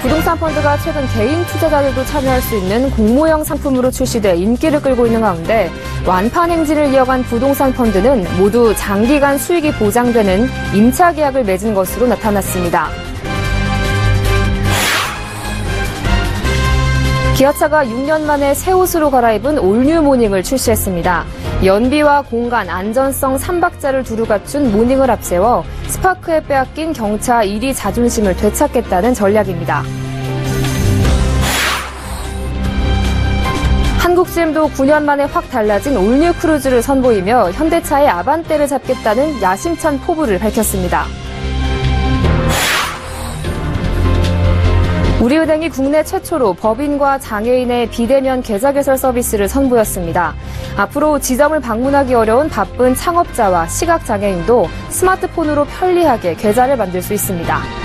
부동산 펀드가 최근 개인 투자자들도 참여할 수 있는 공모형 상품으로 출시돼 인기를 끌고 있는 가운데 완판 행진을 이어간 부동산 펀드는 모두 장기간 수익이 보장되는 임차 계약을 맺은 것으로 나타났습니다. 기아차가 6년 만에 새 옷으로 갈아입은 all new 모닝을 출시했습니다. 연비와 공간, 안전성 3박자를 두루 갖춘 모닝을 앞세워 스파크에 빼앗긴 경차 1위 자존심을 되찾겠다는 전략입니다. 한국GM도 9년 만에 확 달라진 올뉴 크루즈를 선보이며 현대차의 아반떼를 잡겠다는 야심찬 포부를 밝혔습니다. 우리은행이 국내 최초로 법인과 장애인의 비대면 계좌 개설 서비스를 선보였습니다. 앞으로 지점을 방문하기 어려운 바쁜 창업자와 시각장애인도 스마트폰으로 편리하게 계좌를 만들 수 있습니다.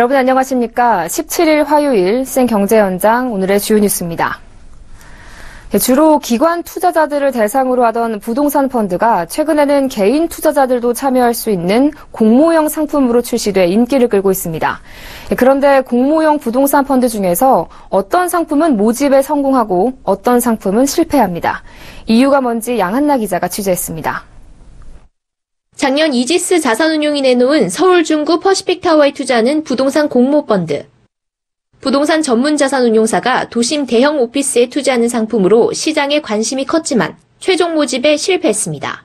여러분 안녕하십니까. 17일 화요일 생경제연장 오늘의 주요 뉴스입니다. 예, 주로 기관 투자자들을 대상으로 하던 부동산 펀드가 최근에는 개인 투자자들도 참여할 수 있는 공모형 상품으로 출시돼 인기를 끌고 있습니다. 예, 그런데 공모형 부동산 펀드 중에서 어떤 상품은 모집에 성공하고 어떤 상품은 실패합니다. 이유가 뭔지 양한나 기자가 취재했습니다. 작년 이지스 자산운용이 내놓은 서울 중구 퍼시픽타워에 투자하는 부동산 공모펀드. 부동산 전문 자산운용사가 도심 대형 오피스에 투자하는 상품으로 시장에 관심이 컸지만 최종 모집에 실패했습니다.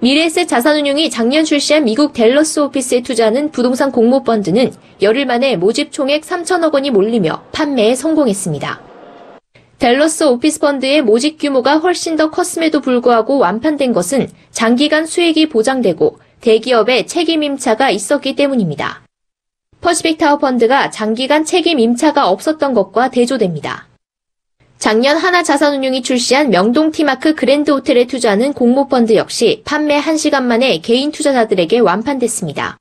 미래에셋 자산운용이 작년 출시한 미국 댈러스 오피스에 투자하는 부동산 공모펀드는 열흘 만에 모집 총액 3천억 원이 몰리며 판매에 성공했습니다. 댈러스 오피스 펀드의 모집 규모가 훨씬 더 컸음에도 불구하고 완판된 것은 장기간 수익이 보장되고 대기업의 책임 임차가 있었기 때문입니다. 퍼시픽 타워 펀드가 장기간 책임 임차가 없었던 것과 대조됩니다. 작년 하나 자산운용이 출시한 명동 티마크 그랜드 호텔에 투자하는 공모펀드 역시 판매 1시간 만에 개인 투자자들에게 완판됐습니다.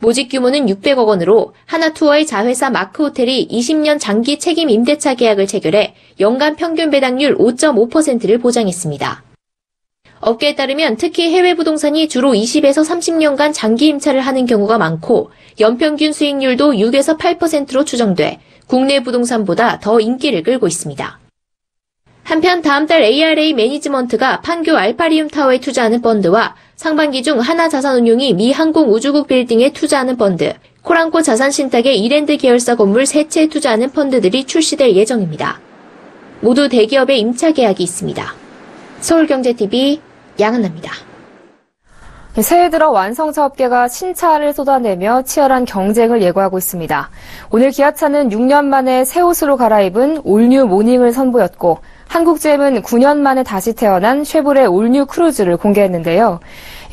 모집 규모는 600억 원으로 하나투어의 자회사 마크호텔이 20년 장기 책임 임대차 계약을 체결해 연간 평균 배당률 5.5%를 보장했습니다. 업계에 따르면 특히 해외 부동산이 주로 20에서 30년간 장기 임차를 하는 경우가 많고 연평균 수익률도 6에서 8%로 추정돼 국내 부동산보다 더 인기를 끌고 있습니다. 한편 다음 달 ARA 매니지먼트가 판교 알파리움 타워에 투자하는 펀드와 상반기 중 하나자산운용이 미 항공우주국 빌딩에 투자하는 펀드, 코랑코 자산신탁의 이랜드 계열사 건물 세 채에 투자하는 펀드들이 출시될 예정입니다. 모두 대기업의 임차 계약이 있습니다. 서울경제TV 양은나입니다. 새해 들어 완성차 업계가 신차를 쏟아내며 치열한 경쟁을 예고하고 있습니다. 오늘 기아차는 6년 만에 새 옷으로 갈아입은 올뉴 모닝을 선보였고 한국GM은 9년 만에 다시 태어난 쉐보레 올뉴 크루즈를 공개했는데요.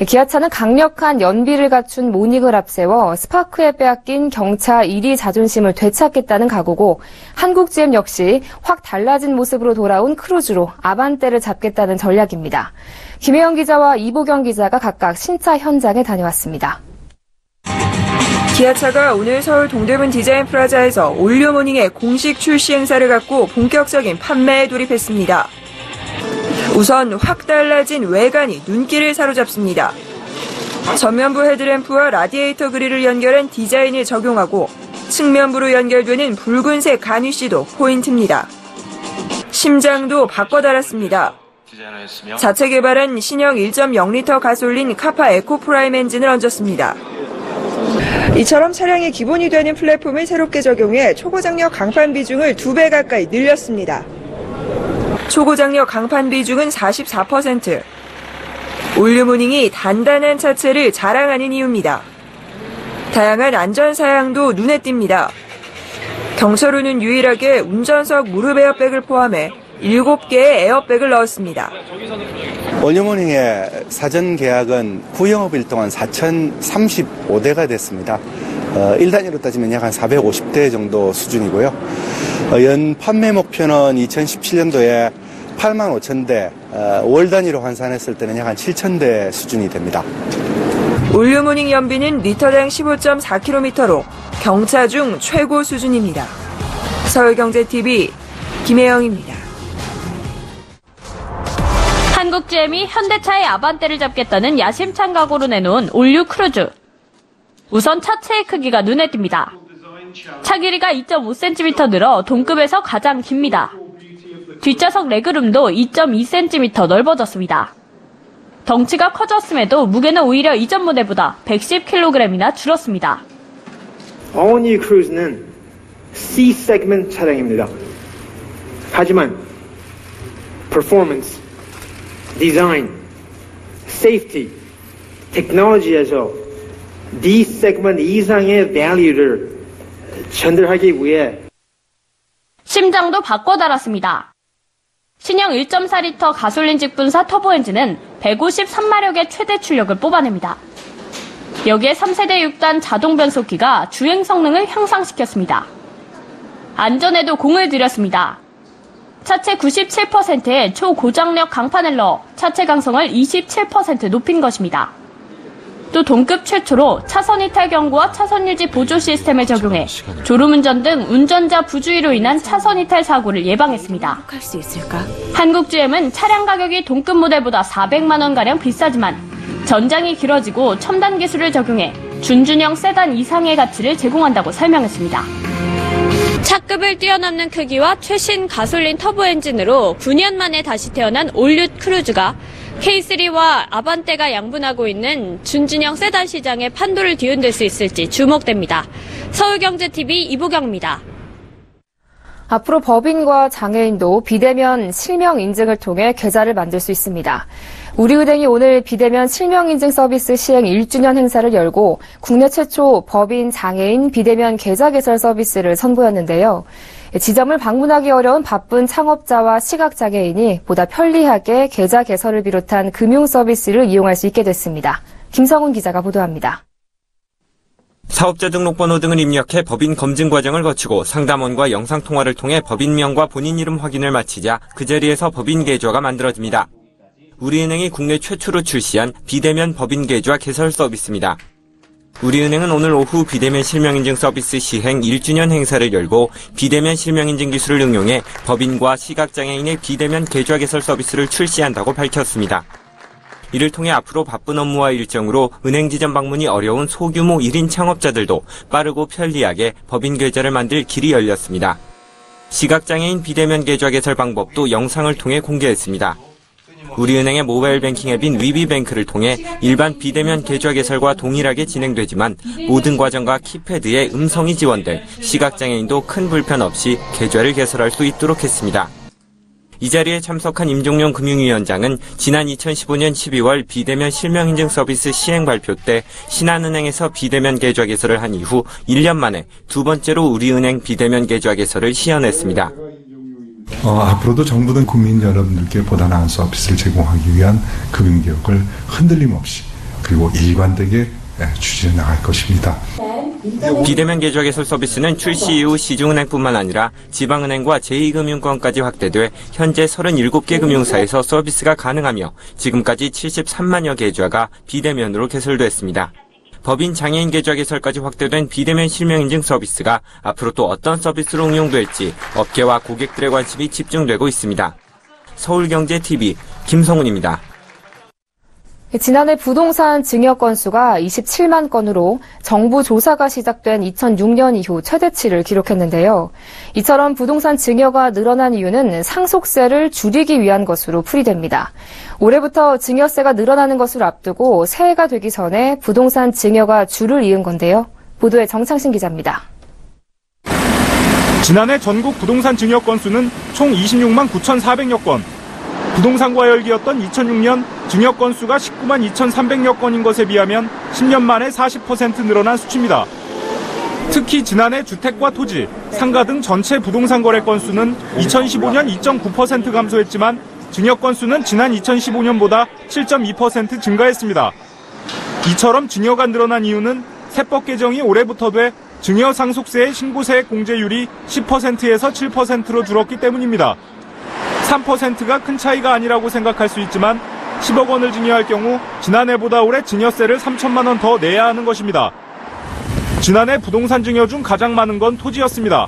기아차는 강력한 연비를 갖춘 모닝을 앞세워 스파크에 빼앗긴 경차 1위 자존심을 되찾겠다는 각오고 한국GM 역시 확 달라진 모습으로 돌아온 크루즈로 아반떼를 잡겠다는 전략입니다. 김혜영 기자와 이보경 기자가 각각 신차 현장에 다녀왔습니다. 기아차가 오늘 서울 동대문 디자인 프라자에서 올 뉴 모닝의 공식 출시 행사를 갖고 본격적인 판매에 돌입했습니다. 우선 확 달라진 외관이 눈길을 사로잡습니다. 전면부 헤드램프와 라디에이터 그릴을 연결한 디자인을 적용하고 측면부로 연결되는 붉은색 가니쉬도 포인트입니다. 심장도 바꿔 달았습니다. 자체 개발한 신형 1.0리터 가솔린 카파 에코 프라임 엔진을 얹었습니다. 이처럼 차량의 기본이 되는 플랫폼을 새롭게 적용해 초고장력 강판 비중을 두배 가까이 늘렸습니다. 초고장력 강판 비중은 44%. 올 뉴 모닝이 단단한 차체를 자랑하는 이유입니다. 다양한 안전 사양도 눈에 띕니다. 경차로는 유일하게 운전석 무릎 에어백을 포함해 7개의 에어백을 넣었습니다. 올 뉴 모닝의 사전 계약은 구영업일 동안 4,035대가 됐습니다. 어, 1단위로 따지면 약 한 450대 정도 수준이고요. 어, 연 판매 목표는 2017년도에 8만 5천 대, 어, 월 단위로 환산했을 때는 약 한 7천 대 수준이 됩니다. 올 뉴 모닝 연비는 리터당 15.4km로 경차 중 최고 수준입니다. 서울경제TV 김혜영입니다. GM이 현대차의 아반떼를 잡겠다는 야심찬 각오로 내놓은 올 뉴 크루즈. 우선 차체의 크기가 눈에 띕니다. 차 길이가 2.5cm 늘어 동급에서 가장 깁니다. 뒷좌석 레그룸도 2.2cm 넓어졌습니다. 덩치가 커졌음에도 무게는 오히려 이전 모델보다 110kg이나 줄었습니다. New Cruise는 C 세그먼트 차량입니다. 하지만 performance, design, safety, technology에서 D 세그먼트 이상의 value를 전달하기 위해 심장도 바꿔 달았습니다. 신형 1.4리터 가솔린 직분사 터보 엔진은 153마력의 최대 출력을 뽑아냅니다. 여기에 3세대 6단 자동 변속기가 주행 성능을 향상시켰습니다. 안전에도 공을 들였습니다. 차체 97%의 초고장력 강판을 넣어 차체 강성을 27% 높인 것입니다. 또 동급 최초로 차선 이탈 경고와 차선 유지 보조 시스템을 적용해 졸음 운전 등 운전자 부주의로 인한 차선 이탈 사고를 예방했습니다. 한국GM은 차량 가격이 동급 모델보다 400만 원 가량 비싸지만 전장이 길어지고 첨단 기술을 적용해 준중형 세단 이상의 가치를 제공한다고 설명했습니다. 차급을 뛰어넘는 크기와 최신 가솔린 터보 엔진으로 9년 만에 다시 태어난 올 뉴 크루즈가 K3와 아반떼가 양분하고 있는 준중형 세단 시장에 판도를 뒤흔들 수 있을지 주목됩니다. 서울경제TV 이보경입니다. 앞으로 법인과 장애인도 비대면 실명 인증을 통해 계좌를 만들 수 있습니다. 우리은행이 오늘 비대면 실명 인증 서비스 시행 1주년 행사를 열고 국내 최초 법인 장애인 비대면 계좌 개설 서비스를 선보였는데요. 지점을 방문하기 어려운 바쁜 창업자와 시각장애인이 보다 편리하게 계좌 개설을 비롯한 금융 서비스를 이용할 수 있게 됐습니다. 김성훈 기자가 보도합니다. 사업자 등록번호 등을 입력해 법인 검증 과정을 거치고 상담원과 영상통화를 통해 법인명과 본인 이름 확인을 마치자 그 자리에서 법인 계좌가 만들어집니다. 우리은행이 국내 최초로 출시한 비대면 법인 계좌 개설 서비스입니다. 우리은행은 오늘 오후 비대면 실명인증 서비스 시행 1주년 행사를 열고 비대면 실명인증 기술을 응용해 법인과 시각장애인의 비대면 계좌 개설 서비스를 출시한다고 밝혔습니다. 이를 통해 앞으로 바쁜 업무와 일정으로 은행 지점 방문이 어려운 소규모 1인 창업자들도 빠르고 편리하게 법인 계좌를 만들 길이 열렸습니다. 시각장애인 비대면 계좌 개설 방법도 영상을 통해 공개했습니다. 우리은행의 모바일 뱅킹 앱인 위비뱅크를 통해 일반 비대면 계좌 개설과 동일하게 진행되지만 모든 과정과 키패드에 음성이 지원돼 시각장애인도 큰 불편 없이 계좌를 개설할 수 있도록 했습니다. 이 자리에 참석한 임종용 금융위원장은 지난 2015년 12월 비대면 실명인증 서비스 시행 발표 때 신한은행에서 비대면 계좌 개설을 한 이후 1년 만에 두 번째로 우리은행 비대면 계좌 개설을 시연했습니다. 어, 앞으로도 정부는 국민 여러분들께 보다 나은 서비스를 제공하기 위한 금융개혁을 흔들림 없이 그리고 일관되게 추진해 나갈 것입니다. 비대면 계좌 개설 서비스는 출시 이후 시중은행뿐만 아니라 지방은행과 제2금융권까지 확대돼 현재 37개 금융사에서 서비스가 가능하며 지금까지 73만여 계좌가 비대면으로 개설됐습니다. 법인 장애인 계좌 개설까지 확대된 비대면 실명인증 서비스가 앞으로 또 어떤 서비스로 응용될지 업계와 고객들의 관심이 집중되고 있습니다. 서울경제TV 김성훈입니다. 지난해 부동산 증여 건수가 27만 건으로 정부 조사가 시작된 2006년 이후 최대치를 기록했는데요. 이처럼 부동산 증여가 늘어난 이유는 상속세를 줄이기 위한 것으로 풀이됩니다. 올해부터 증여세가 늘어나는 것을 앞두고 새해가 되기 전에 부동산 증여가 줄을 이은 건데요. 보도에 정창신 기자입니다. 지난해 전국 부동산 증여 건수는 총 26만 9,400여 건. 부동산과 열기였던 2006년 증여 건수가 19만 2,300여 건인 것에 비하면 10년 만에 40% 늘어난 수치입니다. 특히 지난해 주택과 토지, 상가 등 전체 부동산 거래 건수는 2015년 2.9% 감소했지만 증여 건수는 지난 2015년보다 7.2% 증가했습니다. 이처럼 증여가 늘어난 이유는 세법 개정이 올해부터 돼 증여 상속세의 신고세액 공제율이 10%에서 7%로 줄었기 때문입니다. 3%가 큰 차이가 아니라고 생각할 수 있지만 10억 원을 증여할 경우 지난해보다 올해 증여세를 3천만 원 더 내야 하는 것입니다. 지난해 부동산 증여 중 가장 많은 건 토지였습니다.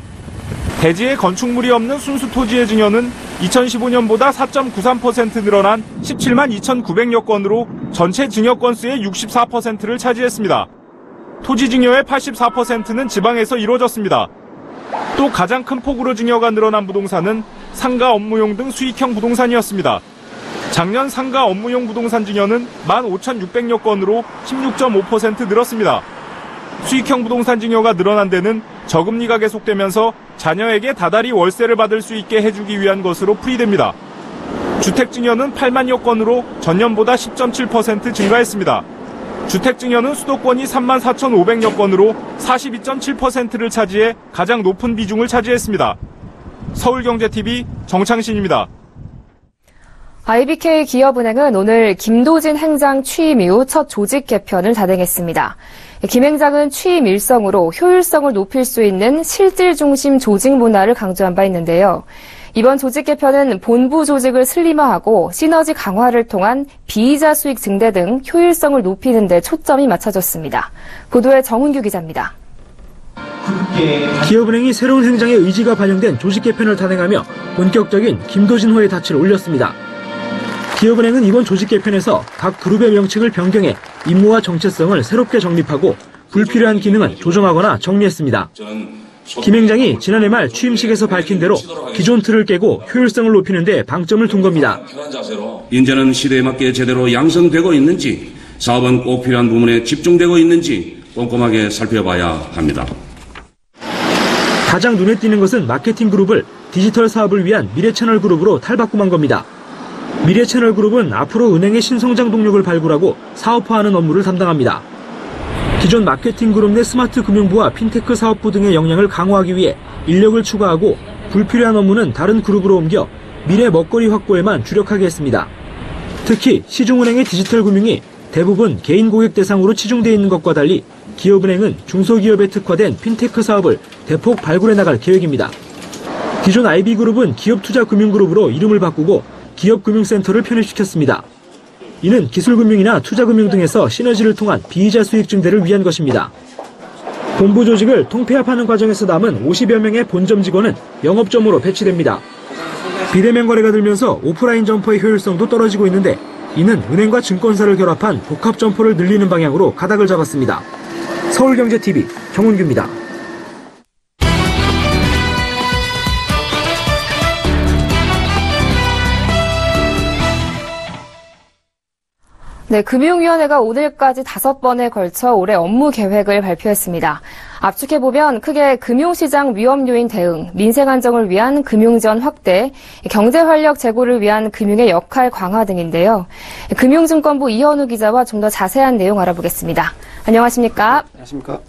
대지에 건축물이 없는 순수 토지의 증여는 2015년보다 4.93% 늘어난 17만 2,900여 건으로 전체 증여 건수의 64%를 차지했습니다. 토지 증여의 84%는 지방에서 이루어졌습니다. 또 가장 큰 폭으로 증여가 늘어난 부동산은 상가 업무용 등 수익형 부동산이었습니다. 작년 상가 업무용 부동산 증여는 15,600여 건으로 16.5% 늘었습니다. 수익형 부동산 증여가 늘어난 데는 저금리가 계속되면서 자녀에게 다달이 월세를 받을 수 있게 해주기 위한 것으로 풀이됩니다. 주택 증여는 8만여 건으로 전년보다 10.7% 증가했습니다. 주택 증여는 수도권이 3만 4,500여 건으로 42.7%를 차지해 가장 높은 비중을 차지했습니다. 서울경제TV 정창신입니다. IBK 기업은행은 오늘 김도진 행장 취임 이후 첫 조직 개편을 단행했습니다. 김 행장은 취임 일성으로 효율성을 높일 수 있는 실질 중심 조직 문화를 강조한 바 있는데요. 이번 조직 개편은 본부 조직을 슬림화하고 시너지 강화를 통한 비이자 수익 증대 등 효율성을 높이는 데 초점이 맞춰졌습니다. 보도에 정은규 기자입니다. 기업은행이 새로운 행장의 의지가 반영된 조직 개편을 단행하며 본격적인 김도진호의 닻을 올렸습니다. 기업은행은 이번 조직 개편에서 각 그룹의 명칭을 변경해 임무와 정체성을 새롭게 정립하고 불필요한 기능은 조정하거나 정리했습니다. 김 행장이 지난해 말 취임식에서 밝힌 대로 기존 틀을 깨고 효율성을 높이는 데 방점을 둔 겁니다. 인재는 시대에 맞게 제대로 양성되고 있는지, 사업은 꼭 필요한 부분에 집중되고 있는지 꼼꼼하게 살펴봐야 합니다. 가장 눈에 띄는 것은 마케팅 그룹을 디지털 사업을 위한 미래 채널 그룹으로 탈바꿈한 겁니다. 미래 채널 그룹은 앞으로 은행의 신성장 동력을 발굴하고 사업화하는 업무를 담당합니다. 기존 마케팅 그룹 내 스마트 금융부와 핀테크 사업부 등의 역량을 강화하기 위해 인력을 추가하고 불필요한 업무는 다른 그룹으로 옮겨 미래 먹거리 확보에만 주력하게 했습니다. 특히 시중은행의 디지털 금융이 대부분 개인 고객 대상으로 치중되어 있는 것과 달리 기업은행은 중소기업에 특화된 핀테크 사업을 대폭 발굴해 나갈 계획입니다. 기존 IB그룹은 기업투자금융그룹으로 이름을 바꾸고 기업금융센터를 편입시켰습니다. 이는 기술금융이나 투자금융 등에서 시너지를 통한 비이자 수익 증대를 위한 것입니다. 본부 조직을 통폐합하는 과정에서 남은 50여 명의 본점 직원은 영업점으로 배치됩니다. 비대면 거래가 들면서 오프라인 점포의 효율성도 떨어지고 있는데 이는 은행과 증권사를 결합한 복합 점포를 늘리는 방향으로 가닥을 잡았습니다. 서울경제TV 정훈규입니다. 네, 금융위원회가 오늘까지 다섯 번에 걸쳐 올해 업무 계획을 발표했습니다. 압축해보면 크게 금융시장 위험 요인 대응, 민생 안정을 위한 금융지원 확대, 경제 활력 제고를 위한 금융의 역할 강화 등인데요. 금융증권부 이현우 기자와 좀 더 자세한 내용 알아보겠습니다. 안녕하십니까? 안녕하십니까?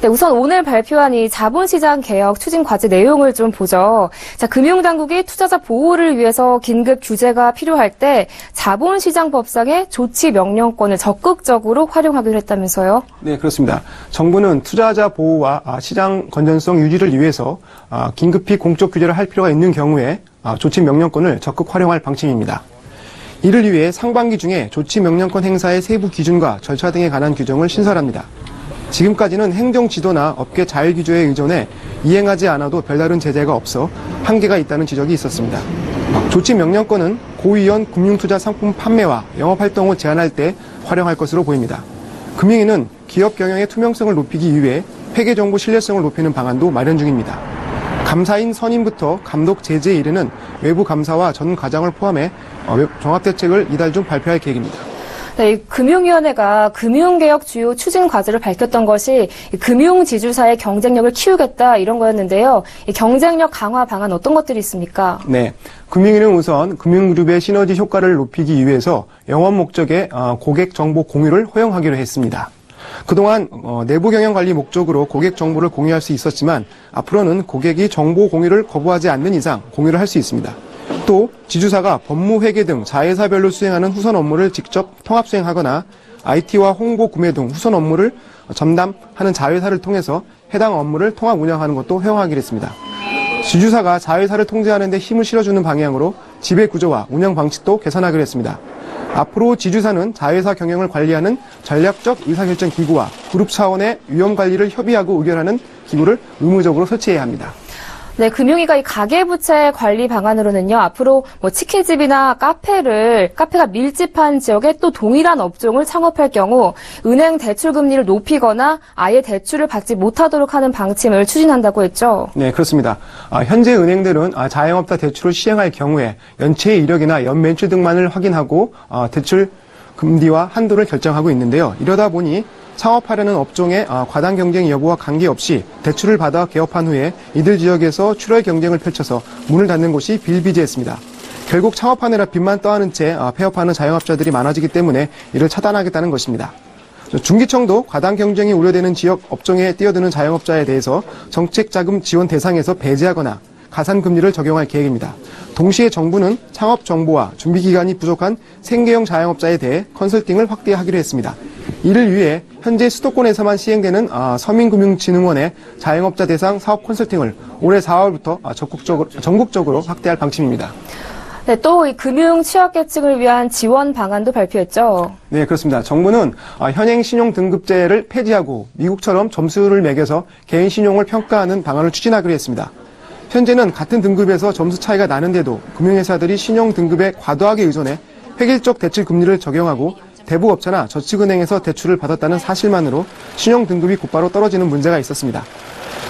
네, 우선 오늘 발표한 이 자본시장 개혁 추진 과제 내용을 좀 보죠. 자, 금융당국이 투자자 보호를 위해서 긴급 규제가 필요할 때 자본시장법상의 조치 명령권을 적극적으로 활용하기로 했다면서요? 네, 그렇습니다. 정부는 투자자 보호 와 아, 시장 건전성 유지를 위해서 아, 긴급히 공적 규제를 할 필요가 있는 경우에 아, 조치 명령권을 적극 활용할 방침입니다. 이를 위해 상반기 중에 조치 명령권 행사의 세부 기준과 절차 등에 관한 규정을 신설합니다. 지금까지는 행정 지도나 업계 자율 규제에 의존해 이행하지 않아도 별다른 제재가 없어 한계가 있다는 지적이 있었습니다. 조치 명령권은 고위험 금융투자 상품 판매와 영업 활동을 제한할 때 활용할 것으로 보입니다. 금융위는 기업 경영의 투명성을 높이기 위해 회계 정보 신뢰성을 높이는 방안도 마련 중입니다. 감사인 선임부터 감독 제재에 이르는 외부 감사와 전 과장을 포함해 어, 종합 대책을 이달 중 발표할 계획입니다. 네, 금융위원회가 금융개혁 주요 추진 과제를 밝혔던 것이 금융지주사의 경쟁력을 키우겠다 이런 거였는데요. 경쟁력 강화 방안 어떤 것들이 있습니까? 네, 금융위는 우선 금융그룹의 시너지 효과를 높이기 위해서 영업 목적의 어, 고객 정보 공유를 허용하기로 했습니다. 그동안 어, 내부 경영 관리 목적으로 고객 정보를 공유할 수 있었지만 앞으로는 고객이 정보 공유를 거부하지 않는 이상 공유를 할 수 있습니다. 또 지주사가 법무 회계 등 자회사별로 수행하는 후선 업무를 직접 통합 수행하거나 IT와 홍보 구매 등 후선 업무를 전담하는 자회사를 통해서 해당 업무를 통합 운영하는 것도 허용하기로 했습니다. 지주사가 자회사를 통제하는 데 힘을 실어주는 방향으로 지배 구조와 운영 방식도 개선하기로 했습니다. 앞으로 지주사는 자회사 경영을 관리하는 전략적 의사결정 기구와 그룹 차원의 위험 관리를 협의하고 의결하는 기구를 의무적으로 설치해야 합니다. 네, 금융위가 이 가계부채 관리 방안으로는요, 앞으로 뭐 치킨집이나 카페를, 카페가 밀집한 지역에 또 동일한 업종을 창업할 경우 은행 대출 금리를 높이거나 아예 대출을 받지 못하도록 하는 방침을 추진한다고 했죠. 네, 그렇습니다. 아, 현재 은행들은 아, 자영업자 대출을 시행할 경우에 연체의 이력이나 연매출 등만을 확인하고 아, 대출 금리와 한도를 결정하고 있는데요. 이러다 보니 창업하려는 업종의 아, 과당 경쟁 여부와 관계없이 대출을 받아 개업한 후에 이들 지역에서 출혈 경쟁을 펼쳐서 문을 닫는 곳이 빌비재했습니다. 결국 창업하느라 빚만 떠안은 채 아, 폐업하는 자영업자들이 많아지기 때문에 이를 차단하겠다는 것입니다. 중기청도 과당 경쟁이 우려되는 지역 업종에 뛰어드는 자영업자에 대해서 정책 자금 지원 대상에서 배제하거나 가산 금리를 적용할 계획입니다. 동시에 정부는 창업 정보와 준비 기간이 부족한 생계형 자영업자에 대해 컨설팅을 확대하기로 했습니다. 이를 위해 현재 수도권에서만 시행되는 아, 서민금융진흥원의 자영업자 대상 사업 컨설팅을 올해 4월부터 아, 적극적으로, 전국적으로 확대할 방침입니다. 네, 또이 금융 취약계층을 위한 지원 방안도 발표했죠. 네, 그렇습니다. 정부는 아, 현행 신용 등급제를 폐지하고 미국처럼 점수를 매겨서 개인 신용을 평가하는 방안을 추진하기로 했습니다. 현재는 같은 등급에서 점수 차이가 나는데도 금융회사들이 신용 등급에 과도하게 의존해 획일적 대출 금리를 적용하고 대부업체나 저축은행에서 대출을 받았다는 사실만으로 신용 등급이 곧바로 떨어지는 문제가 있었습니다.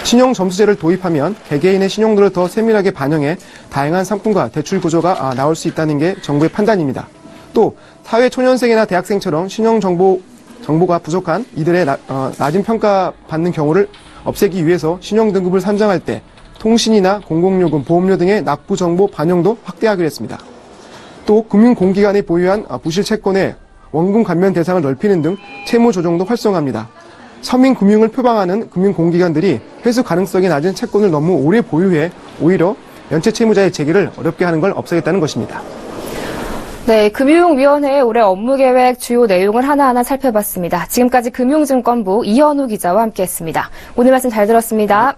신용 점수제를 도입하면 개개인의 신용도를 더 세밀하게 반영해 다양한 상품과 대출 구조가 아, 나올 수 있다는 게 정부의 판단입니다. 또 사회 초년생이나 대학생처럼 신용 정보 정보가 부족한 이들의 나, 어, 낮은 평가 받는 경우를 없애기 위해서 신용 등급을 산정할 때 통신이나 공공요금, 보험료 등의 납부 정보 반영도 확대하기로 했습니다. 또 금융공기관이 보유한 아, 부실 채권의 원금 감면 대상을 넓히는 등 채무 조정도 활성화합니다. 서민 금융을 표방하는 금융공기관들이 회수 가능성이 낮은 채권을 너무 오래 보유해 오히려 연체 채무자의 제기를 어렵게 하는 걸 없애겠다는 것입니다. 네, 금융위원회의 올해 업무 계획 주요 내용을 하나하나 살펴봤습니다. 지금까지 금융증권부 이현우 기자와 함께했습니다. 오늘 말씀 잘 들었습니다.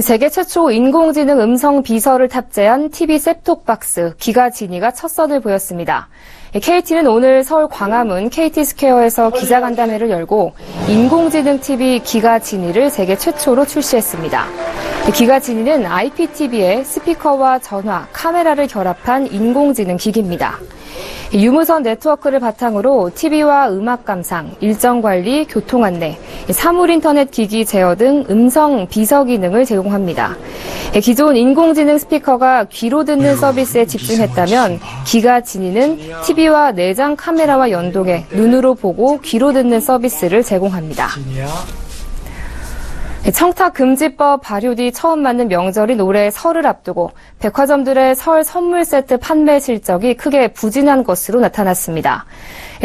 세계 최초 인공지능 음성 비서를 탑재한 TV 셋톱박스 기가 지니가 첫 선을 보였습니다. KT는 오늘 서울 광화문 KT 스퀘어에서 기자간담회를 열고 인공지능 TV 기가 지니를 세계 최초로 출시했습니다. 기가 지니는 IPTV에 스피커와 전화, 카메라를 결합한 인공지능 기기입니다. 유무선 네트워크를 바탕으로 TV와 음악 감상, 일정 관리, 교통 안내, 사물 인터넷 기기 제어 등 음성 비서 기능을 제공합니다. 기존 인공지능 스피커가 귀로 듣는 서비스에 집중했다면 기가 지니는 TV와 내장 카메라와 연동해 눈으로 보고 귀로 듣는 서비스를 제공합니다. 청탁금지법 발효 뒤 처음 맞는 명절인 올해 설을 앞두고 백화점들의 설 선물 세트 판매 실적이 크게 부진한 것으로 나타났습니다.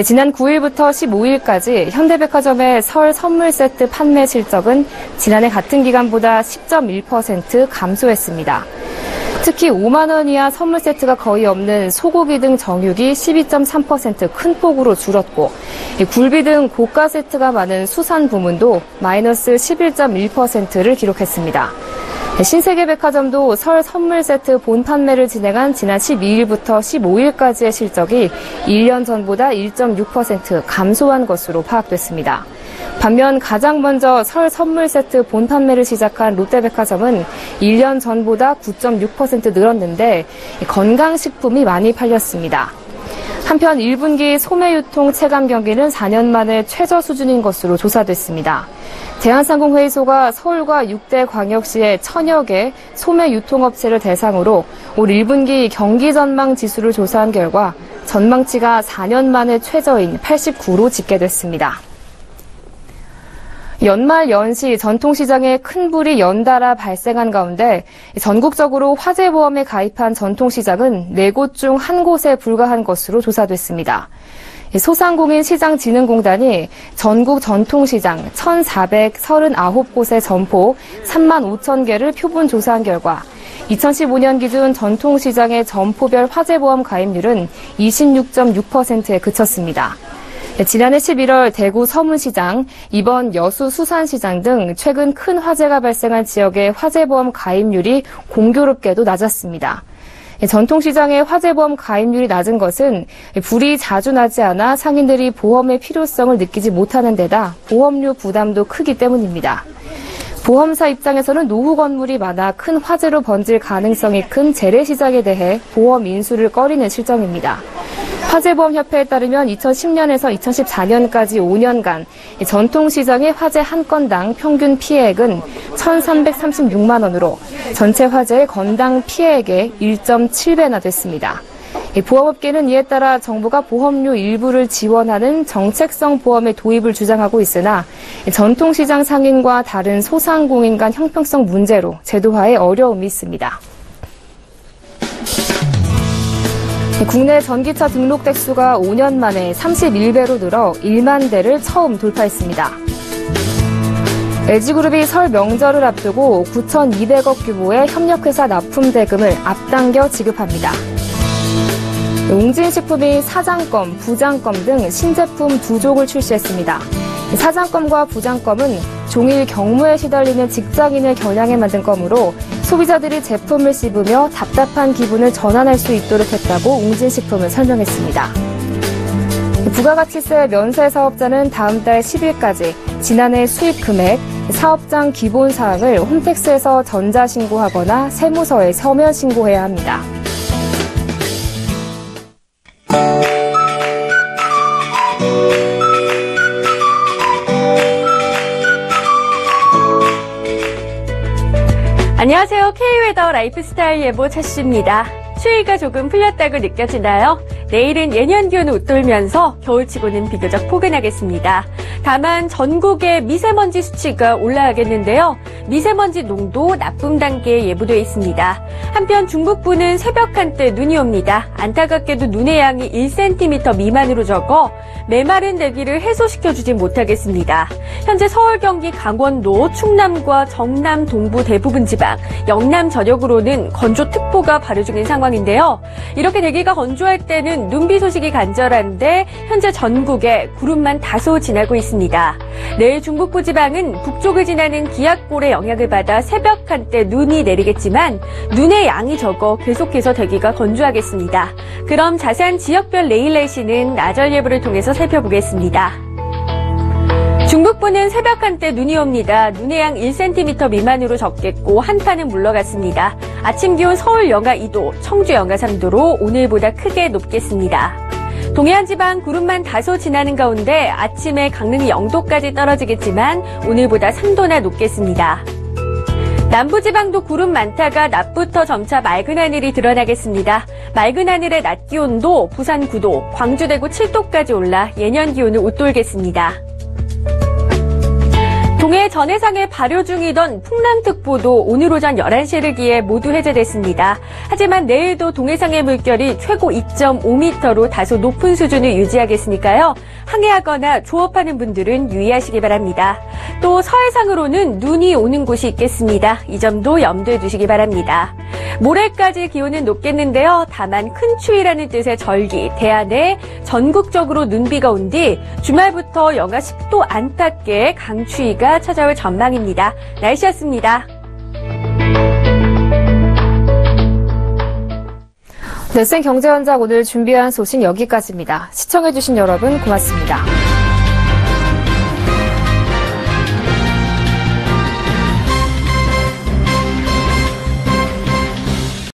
지난 9일부터 15일까지 현대백화점의 설 선물 세트 판매 실적은 지난해 같은 기간보다 10.1% 감소했습니다. 특히 5만 원 이하 선물 세트가 거의 없는 소고기 등 정육이 12.3%큰 폭으로 줄었고 굴비 등 고가 세트가 많은 수산 부문도 마이너스 11.1%를 기록했습니다. 신세계백화점도 설 선물 세트 본 판매를 진행한 지난 12일부터 15일까지의 실적이 1년 전보다 1.6% 감소한 것으로 파악됐습니다. 반면 가장 먼저 설 선물 세트 본 판매를 시작한 롯데백화점은 1년 전보다 9.6% 늘었는데 건강식품이 많이 팔렸습니다. 한편 1분기 소매 유통 체감 경기는 4년 만에 최저 수준인 것으로 조사됐습니다. 대한상공회의소가 서울과 6대 광역시의 천여 개 소매 유통업체를 대상으로 올 1분기 경기 전망 지수를 조사한 결과 전망치가 4년 만에 최저인 89로 집계됐습니다. 연말 연시 전통시장에 큰 불이 연달아 발생한 가운데 전국적으로 화재보험에 가입한 전통시장은 4곳 중 한 곳에 불과한 것으로 조사됐습니다. 소상공인 시장진흥공단이 전국 전통시장 1,439곳의 점포 3만 5천 개를 표본 조사한 결과 2015년 기준 전통시장의 점포별 화재보험 가입률은 26.6%에 그쳤습니다. 지난해 11월 대구 서문시장, 이번 여수 수산시장 등 최근 큰 화재가 발생한 지역의 화재보험 가입률이 공교롭게도 낮았습니다. 전통시장의 화재보험 가입률이 낮은 것은 불이 자주 나지 않아 상인들이 보험의 필요성을 느끼지 못하는 데다 보험료 부담도 크기 때문입니다. 보험사 입장에서는 노후 건물이 많아 큰 화재로 번질 가능성이 큰 재래시장에 대해 보험 인수를 꺼리는 실정입니다. 화재보험협회에 따르면 2010년에서 2014년까지 5년간 전통시장의 화재 한 건당 평균 피해액은 1,336만 원으로 전체 화재의 건당 피해액의 1.7배나 됐습니다. 보험업계는 이에 따라 정부가 보험료 일부를 지원하는 정책성 보험의 도입을 주장하고 있으나 전통시장 상인과 다른 소상공인 간 형평성 문제로 제도화에 어려움이 있습니다. 국내 전기차 등록 대수가 5년 만에 31배로 늘어 1만 대를 처음 돌파했습니다. LG그룹이 설 명절을 앞두고 9,200억 규모의 협력회사 납품 대금을 앞당겨 지급합니다. 웅진식품이 사장껌, 부장껌 등 신제품 두 종을 출시했습니다. 사장껌과 부장껌은 종일 경무에 시달리는 직장인을 겨냥해 만든 껌으로 소비자들이 제품을 씹으며 답답한 기분을 전환할 수 있도록 했다고 웅진식품은 설명했습니다. 부가가치세 면세 사업자는 다음 달 10일까지 지난해 수입 금액, 사업장 기본 사항을 홈택스에서 전자신고하거나 세무서에 서면 신고해야 합니다. 안녕하세요. K웨더 라이프스타일 예보 차씨입니다. 추위가 조금 풀렸다고 느껴지나요? 내일은 예년 기온을 웃돌면서 겨울치고는 비교적 포근하겠습니다. 다만 전국의 미세먼지 수치가 올라가겠는데요. 미세먼지 농도 나쁨 단계에 예보되어 있습니다. 한편 중북부는 새벽 한때 눈이 옵니다. 안타깝게도 눈의 양이 1cm 미만으로 적어 메마른 대기를 해소시켜주지 못하겠습니다. 현재 서울, 경기, 강원도, 충남과 정남, 동부 대부분 지방, 영남 전역으로는 건조특보가 발효 중인 상황 인데요. 이렇게 대기가 건조할 때는 눈비 소식이 간절한데 현재 전국에 구름만 다소 지나고 있습니다. 내일 중북부 지방은 북쪽을 지나는 기압골의 영향을 받아 새벽 한때 눈이 내리겠지만 눈의 양이 적어 계속해서 대기가 건조하겠습니다. 그럼 자세한 지역별 레일 날씨는 나절 예보를 통해서 살펴보겠습니다. 중북부는 새벽 한때 눈이 옵니다. 눈의 양 1cm 미만으로 적겠고 한파는 물러갔습니다. 아침 기온 서울 영하 2도, 청주 영하 3도로 오늘보다 크게 높겠습니다. 동해안 지방 구름만 다소 지나는 가운데 아침에 강릉이 0도까지 떨어지겠지만 오늘보다 3도나 높겠습니다. 남부지방도 구름 많다가 낮부터 점차 맑은 하늘이 드러나겠습니다. 맑은 하늘의 낮 기온도 부산 9도, 광주 대구 7도까지 올라 예년 기온을 웃돌겠습니다. 동해 전해상에 발효 중이던 풍랑특보도 오늘 오전 11시를 기해 모두 해제됐습니다. 하지만 내일도 동해상의 물결이 최고 2.5m로 다소 높은 수준을 유지하겠으니까요. 항해하거나 조업하는 분들은 유의하시기 바랍니다. 또 서해상으로는 눈이 오는 곳이 있겠습니다. 이 점도 염두에 두시기 바랍니다. 모레까지 기온은 높겠는데요. 다만 큰 추위라는 뜻의 절기, 대안에 전국적으로 눈비가 온 뒤 주말부터 영하 10도 안팎의 강추위가 찾아올 전망입니다. 날씨였습니다. 네센 경제원장 오늘 준비한 소식 여기까지입니다. 시청해주신 여러분 고맙습니다.